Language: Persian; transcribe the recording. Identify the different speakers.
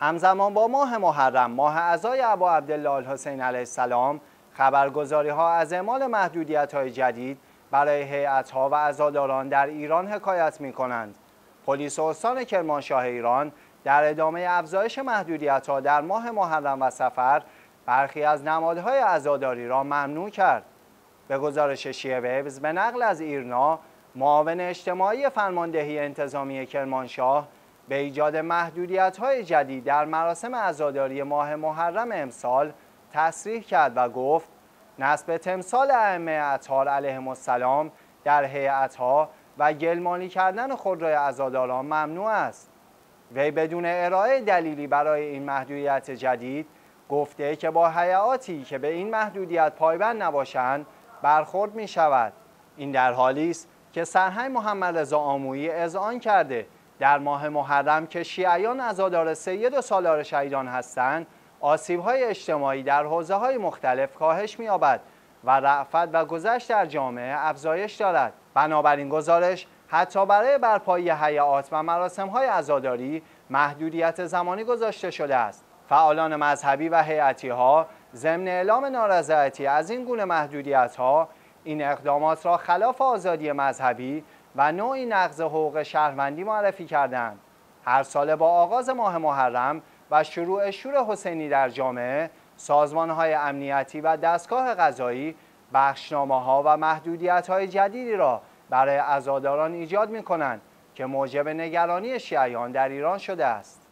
Speaker 1: همزمان با ماه محرم ماه ازای ابا عبدالله الحسین علیه السلام خبرگزاری ها از اعمال محدودیت های جدید برای هیئت ها و عزاداران در ایران حکایت می کنند. پلیس استان کرمانشاه ایران در ادامه افزایش محدودیت ها در ماه محرم و سفر برخی از نمادهای عزاداری را ممنوع کرد. به گزارش شیعه ویبز به نقل از ایرنا معاون اجتماعی فرماندهی انتظامی کرمانشاه به ایجاد محدودیت های جدید در مراسم عزاداری ماه محرم امسال تصریح کرد و گفت نصب تمثال ائمه اطهار علیهم السلام در هیئتها و گلمانی کردن خودروی عزاداران ممنوع است. وی بدون ارائه دلیلی برای این محدودیت جدید گفته که با حیاتی که به این محدودیت پایبند نباشند برخورد می شود این در حالی است که سرهنگ محمد رضا آمویی اذعان کرده در ماه محرم که شیعیان عزادار سید و سالار شهیدان هستند های اجتماعی در حوزه های مختلف کاهش می‌یابد و رعفت و گذشت در جامعه افزایش دارد. بنابراین گزارش حتی برای برپایی حیات و مراسم های عزاداری محدودیت زمانی گذاشته شده است. فعالان مذهبی و حیاتی ها ضمن اعلام نارضایتی از این گونه محدودیت ها این اقدامات را خلاف آزادی مذهبی و نوعی نقض حقوق شهروندی معرفی کردند هر سال با آغاز ماه محرم و شروع شور حسینی در جامعه سازمان های امنیتی و دستگاه قضایی بخشنامه ها و محدودیت های جدیدی را برای ازاداران ایجاد می کنند که موجب نگرانی شیعیان در ایران شده است.